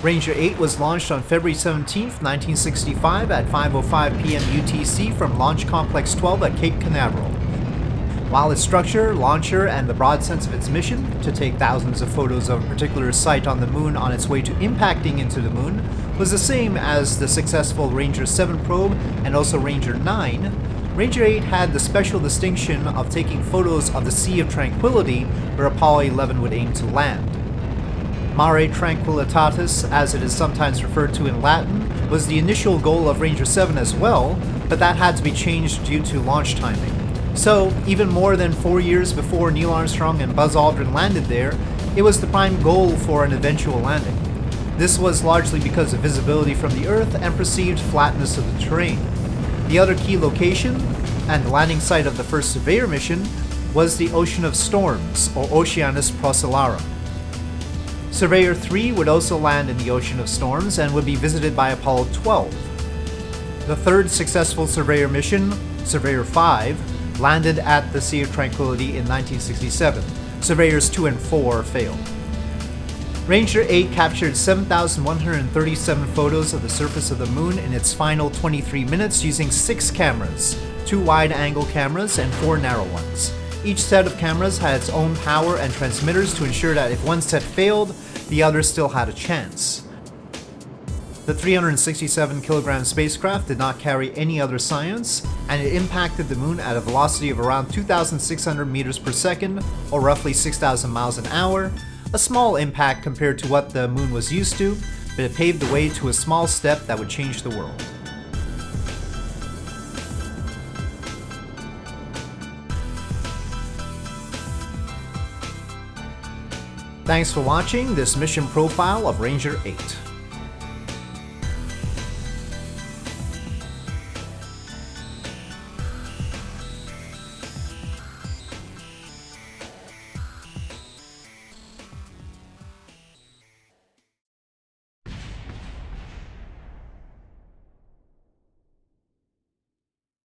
Ranger 8 was launched on February 17, 1965 at 5.05 p.m. UTC from Launch Complex 12 at Cape Canaveral. While its structure, launcher, and the broad sense of its mission, to take thousands of photos of a particular site on the moon on its way to impacting into the moon, was the same as the successful Ranger 7 probe and also Ranger 9, Ranger 8 had the special distinction of taking photos of the Sea of Tranquility where Apollo 11 would aim to land. Mare Tranquillitatis, as it is sometimes referred to in Latin, was the initial goal of Ranger 7 as well, but that had to be changed due to launch timing. So, even more than four years before Neil Armstrong and Buzz Aldrin landed there, it was the prime goal for an eventual landing. This was largely because of visibility from the Earth and perceived flatness of the terrain. The other key location, and landing site of the first Surveyor mission, was the Ocean of Storms, or Oceanus Procellarum. Surveyor 3 would also land in the Ocean of Storms and would be visited by Apollo 12. The third successful Surveyor mission, Surveyor 5, landed at the Sea of Tranquility in 1967. Surveyors 2 and 4 failed. Ranger 8 captured 7,137 photos of the surface of the moon in its final 23 minutes using six cameras, two wide-angle cameras and four narrow ones. Each set of cameras had its own power and transmitters to ensure that if one set failed, the other still had a chance. The 367 kilogram spacecraft did not carry any other science, and it impacted the moon at a velocity of around 2,600 meters per second, or roughly 6,000 miles an hour, a small impact compared to what the moon was used to, but it paved the way to a small step that would change the world. Thanks for watching this mission profile of Ranger 8.